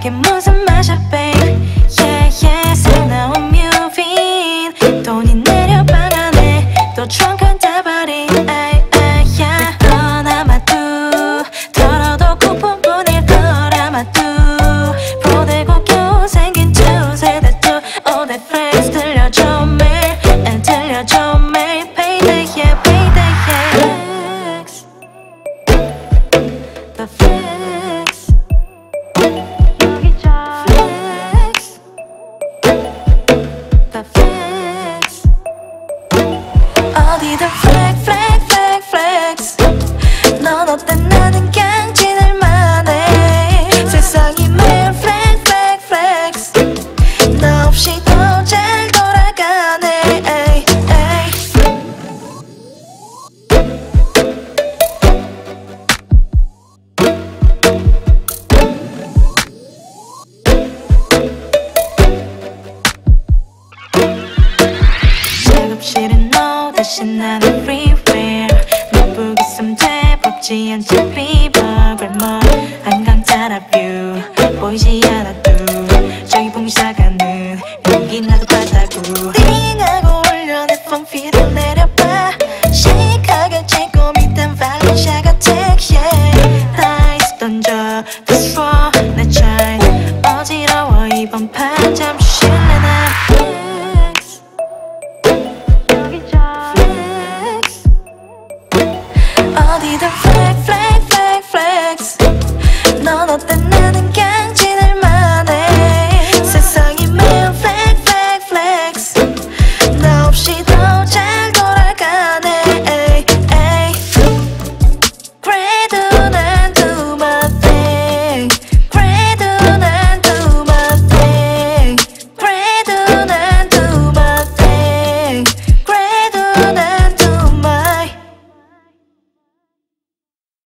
이게 무슨 맛이야 babe Yeah yeah 새나온 뮤빈 돈이 내려 방 안에 또 trunk 잡아린 아이 아야 떠나마두. 털어도 쿠폰 보낼 거라마두. 보내고 겨우 생긴 추세 다투 All that phrase 들려줘. Flex flex flex flex. 넌 어때 나는 그냥 지낼만 해. 세상이 매일 flex flex flex. 나 없이도 잘 돌아가네. 에이, 에이. 작업실은 너 보다 신나는 freeware. 나쁘게 썸대 법지 않지 비버블 뭐 한강 따라 뷰 보이지 않아도. 저기 봉사가는 용기 나도 到底的。